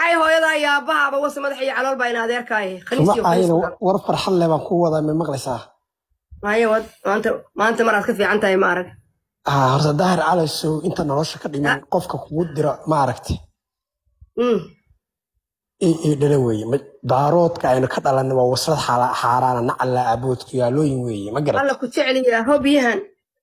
cay hooyadaa iyo aabbahaaba wase madaxa iyo calool baa ina adeerkaaye war farxad leh baan ku wadaa ma maqlaysaa? Maya wad maanta maanta maraad ka fiican tahay ma arag. Ah horta daahir calasow inta nolosha ka dhiman qofka kugu diro ma aragti. Mm. ii dhala weeye. Daaroodka aynu ka dhalanay waa waslad xaaraana nacala aboodka yaalooyin weeye ma garat alla ku jeceliyaa hoo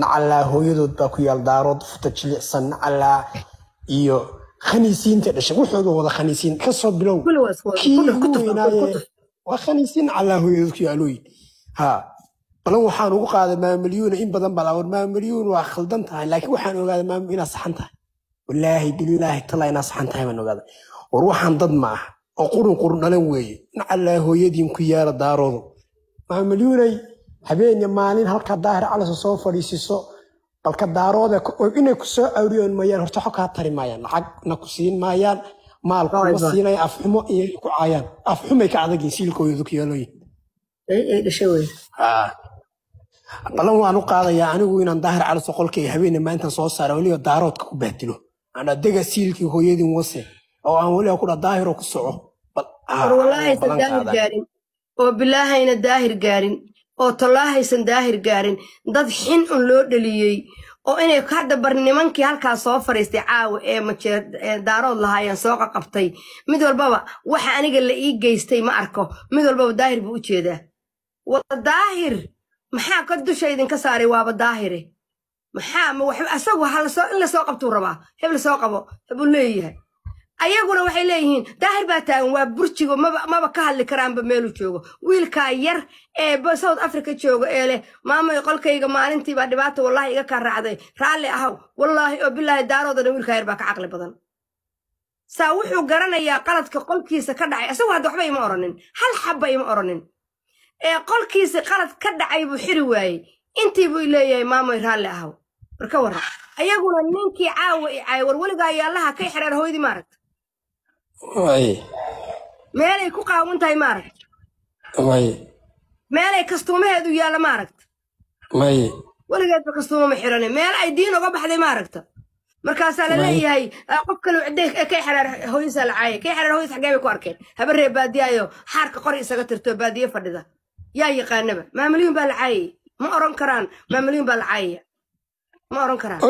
nacalaa hooyadood baa ku yaal daarood futa jilicsan nacalaa iyo khaniisiinta dhashay wuxuuba wada khaniisiin ka soo bilow kii ugu weynaaye waa khaniisiin nacalaa hooyadood ku yaalooyin ha balan waxaan ugu qaaday maamalyuuna in badan baa lawar maamalyuun waa khaldan tahay laakiin waxaan ogaaday maam inaad saxan tahay walaahi bilaahi tala inaad saxan tahay baan ogaaday war waxaan dad ma ah oo qurun qurun dhalan weeye nacalaa hooyadiin ku yaalla daaroodo maamalyuunay habeenya maalin halkaa daahir calasa soo fadhiisiso balka daaroode inay ku soo awriyoon mayaan horta kaa tari maayaan lacagna ku siin maayaan maal kuma Waay, waay. siinayaan afxumo iyo ku caayaan. Afxumay ka adag yihiin siilkooyadu ku yaalooyin ay ay dhashay wey. Ah. balan waan u qaadayaa anigu inaan daahir caliso qolkay habeene maalintan soo saara weliba daaroodka ku bahdilo aan adega siilkii hooyadin wase oo aan weliba kudha daahiro ku soco. Ah, oo bilaahayna daahir gaarin oo tollaahaysan daahir gaarin. Dad xin un loo dhaliyey oo inay hadda bar nimankii halkaas soo fadhiistay caawa ee daarood lahaayeen soo qaqabtay mid walbaba waxa aniga la ii geystay ma arko. Mid walbaba daahir buu u jeedaa. Wada daahir maxaa ka dusha idinka saaray waaba daahire? Maxaa ma asagu in la soo qabtuu rabaa? Heb la soo qabo hebuu leeyahay ayaguna waxay leeyihiin daahir baa taagan waa burjigo maba ka hadli karaanba meeluu joogo. Wiilkaa yar ee south africa jooga ee leh maamay qolkayga maalintii baa dhibaata wallaahi iga kaa raacday. Raalli ahaw wallaahi oo bilaahi daarooda dhan wiilkaa yar baa ka caqli badan. Saa wuxuu garanayaa qaladka qolkiisa ka dhacay isagu hadda waxba ima oranin hal xabba ima oranin ee qolkiisa qalad ka dhacay buu xiri waayey. Intii buu leeyahay maamoy raalli ahaw war ka warran ayaguna ninkii caawa i caay war weligaa yaallaha kay xereer hooydii maaragta meelay ku qaawan tahay maaragta meelay kastuumaheedu yaalla maaragta weligeedba kastuuma ma xirane. Meel ay diin uga baxday maaragta markaasaa la leeyahay ah, qof kale cidday kay xereer hooyadiisaa la kay xereer hooyadiis xaggee bay ku arkeen. Habaree baadiyaayo xaarka qori isaga tirto baadiye fadhida. Yaa yaqaanaba maamuliyun baa la caayay. Ma oran karaan maamuliyun baa la caayaya ma oran karaan